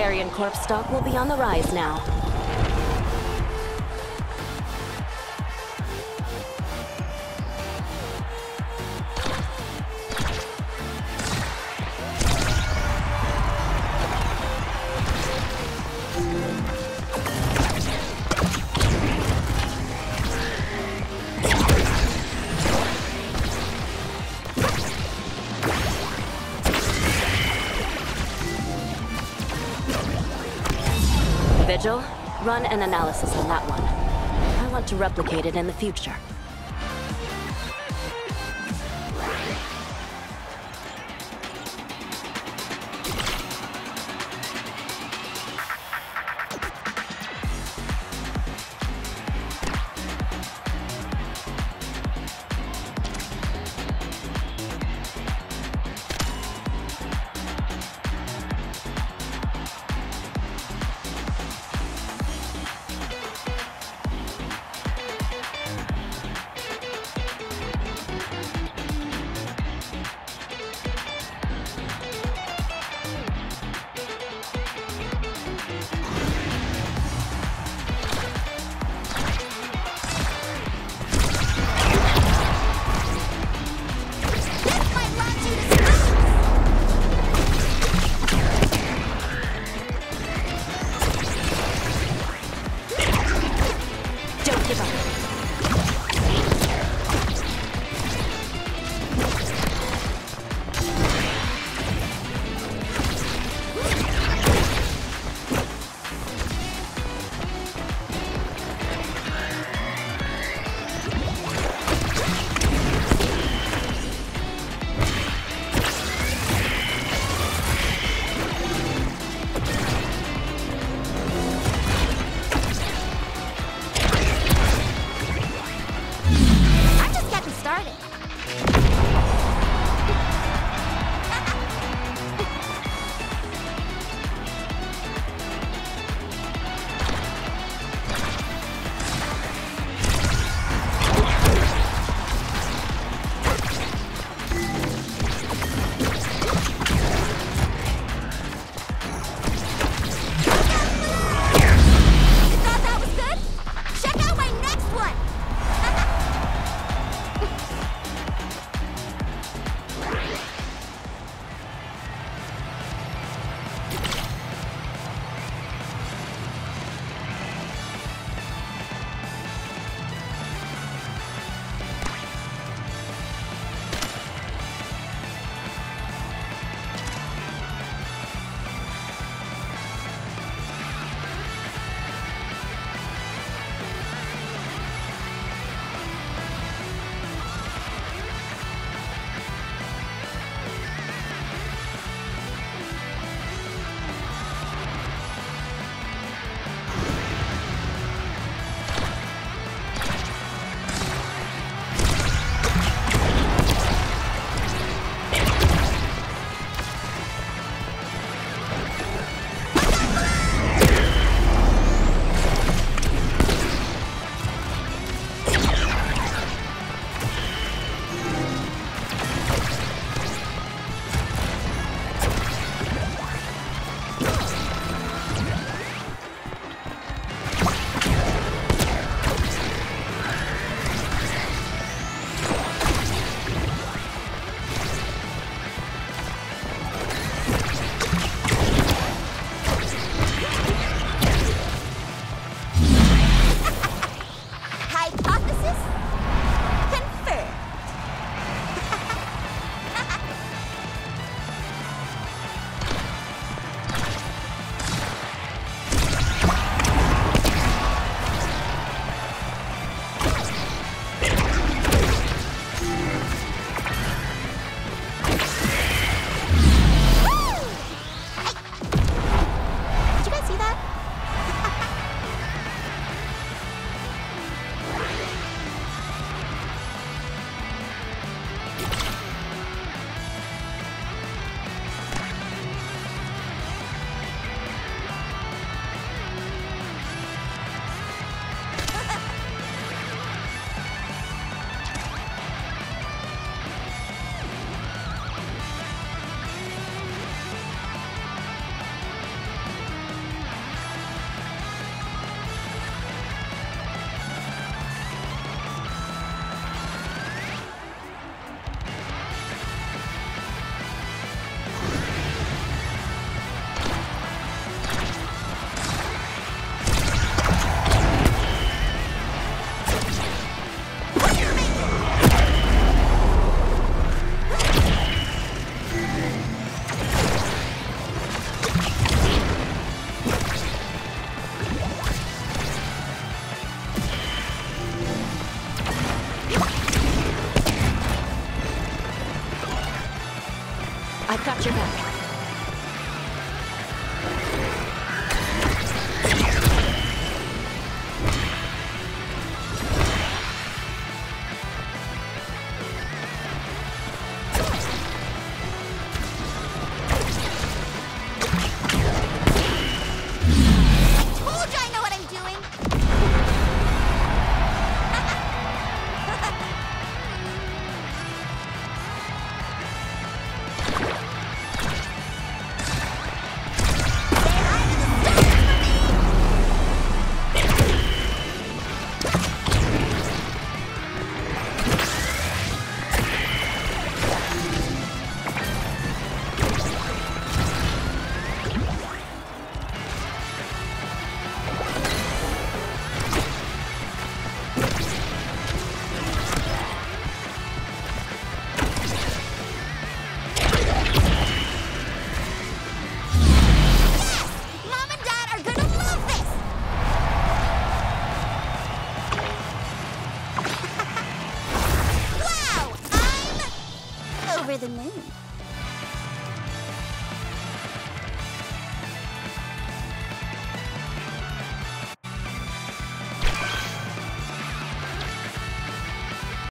Solarian Corp stock will be on the rise now. Vigil, run an analysis on that one. I want to replicate it in the future. I've got your back. Over the moon.